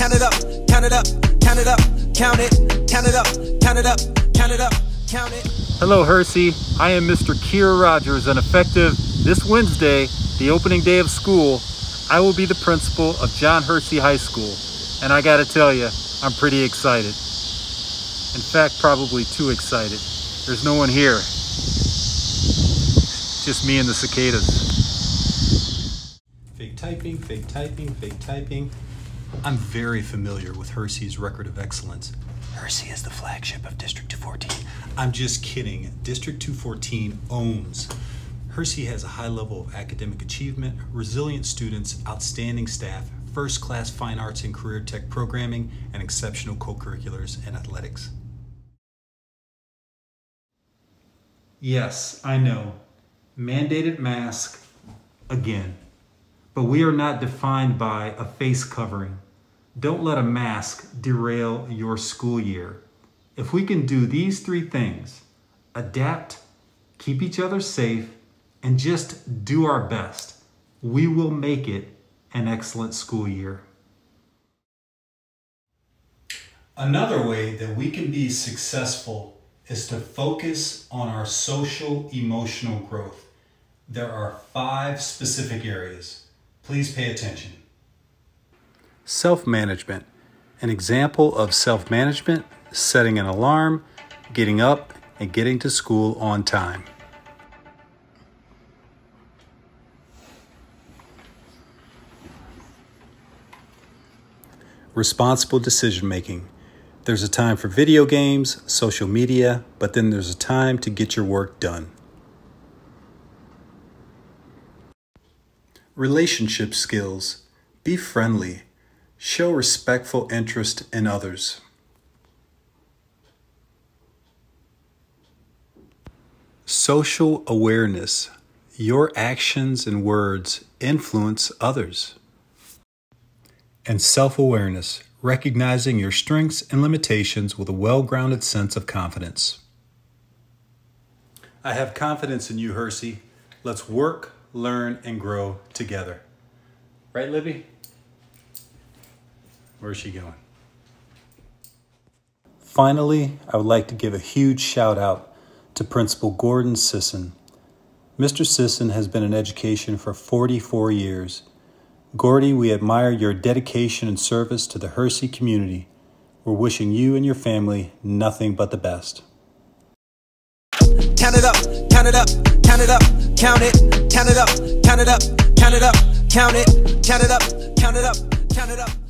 count it up, count it up, count it up, count it, count it up, count it up, count it up, count it. Hello, Hersey. I am Mr. Keir Rogers, and effective this Wednesday, the opening day of school, I will be the principal of John Hersey High School. And I gotta tell you, I'm pretty excited. In fact, probably too excited. There's no one here. Just me and the cicadas. Fake typing, fake typing, fake typing. I'm very familiar with Hersey's record of excellence. Hersey is the flagship of District 214. I'm just kidding. District 214 owns. Hersey has a high level of academic achievement, resilient students, outstanding staff, first class fine arts and career tech programming, and exceptional co curriculars and athletics. Yes, I know. Mandated mask again. But we are not defined by a face covering. Don't let a mask derail your school year. If we can do these three things adapt, keep each other safe, and just do our best, we will make it an excellent school year. Another way that we can be successful is to focus on our social emotional growth. There are five specific areas. Please pay attention. Self management. An example of self management setting an alarm, getting up, and getting to school on time. Responsible decision making. There's a time for video games, social media, but then there's a time to get your work done. Relationship skills. Be friendly. Show respectful interest in others. Social awareness. Your actions and words influence others. And self awareness. Recognizing your strengths and limitations with a well grounded sense of confidence. I have confidence in you, Hersey. Let's work, learn, and grow together. Right, Libby? Where's she going? Finally, I would like to give a huge shout out to Principal Gordon Sisson. Mr. Sisson has been in education for 44 years. Gordy, we admire your dedication and service to the Hersey community. We're wishing you and your family nothing but the best. Count it up, count it up, count it up, count it, count it up, count it up, count it up, count it, count it up, count it up, count it up.